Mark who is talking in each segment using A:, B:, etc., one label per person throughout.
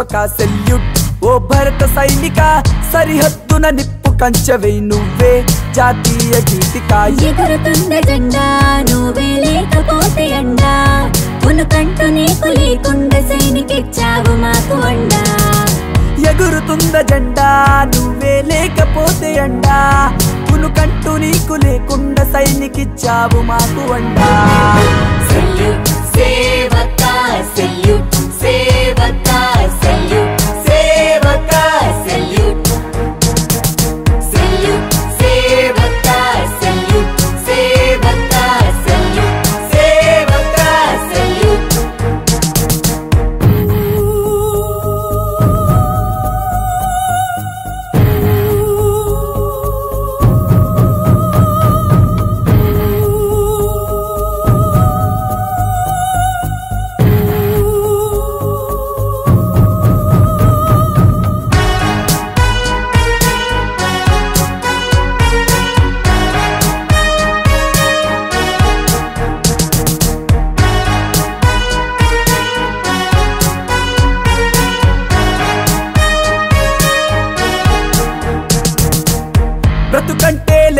A: సేవక salute. ఓ భరత సైనిక సరిహద్దున నిప్పు కంచవై నువ్వే. జాతీయ గీతిక
B: ఎగురుతున్న జెండా నువ్వే లేకపోతే అండా ఉనుకంటూ నీకు లేకుండా సైనికిచ్చావు మాకు అండా.
A: ఎగురుతుంద జెండా నువ్వే లేకపోతే అండా నీకు లేకుండా సైనికిచ్చావు మాకు అండా.
B: సెల్యూట్.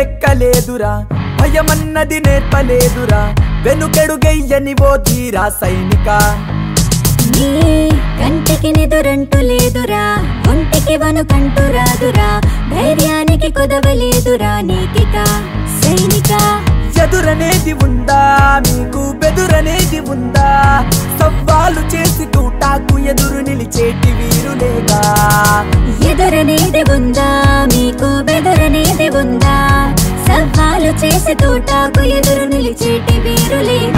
A: లెక్కలేదురా. భయమన్నది నేర్పలేదురా. వెనుకెడుగెయ్యని ఓ ధీరా సైనిక.
B: నీ కంటికి నిదురంటూ లేదురా. ఒంటికి వనుకంటూ రాదురా. ధైర్యానికి కుదవలేదురా నీకిక. సైనిక.
A: ఎదురనేది ఉందా? మీకు బెదురనేది ఉందా? సవ్వాలు చేసి తూటాకు ఎదురు నిలిచేటి వీరులేగా.
B: ఎదురనేది ఉందా? సెల్యూట్ తోటాకు ఎదురు నిలిచేటి సెల్యూట్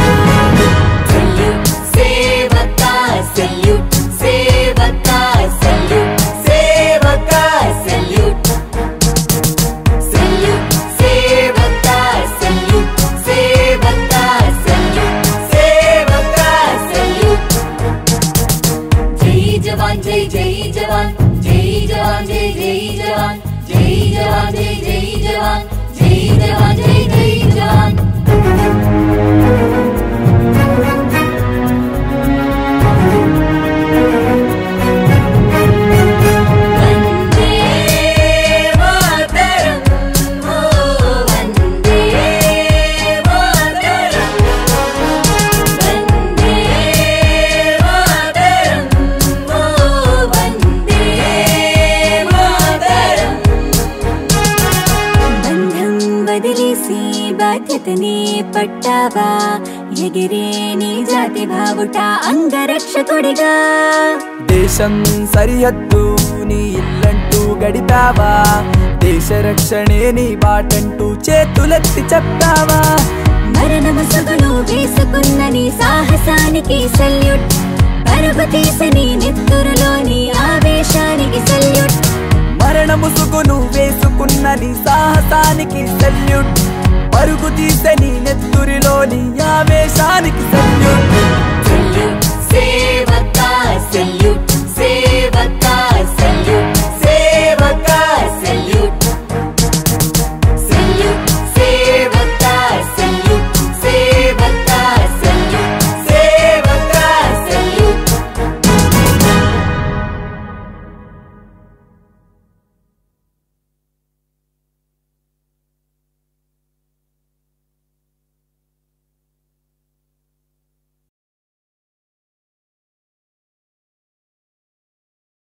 B: జై జవాన్ జై జవాన్ జై జవాన్ జై జై జవాన్ జై జవాన్ జై జై జవాన్. బాధ్యతని పట్టావా? ఎగిరే నీ జాతి భావుట అంగరక్షకుడిగా
A: దేశం సరిహద్దు నీ ఇల్లంటూ గడిపావా? దేశ రక్షణే నీ బాటంటూ చేతులెత్తి చెప్తావా?
B: మరణము సగులు వేసుకున్న నీ సాహసానికి సల్యూట్. పరుగు తీసి నీ నెత్తురులోని ఆవేశానికి సల్యూట్.
A: మరణము సుగును వేసుకున్న నీ సాహసానికి సెల్యూట్. పరుగు తీసే నీ నెత్తురిలోని ఆవేశానికి సెల్యూట్
B: సల్యూట్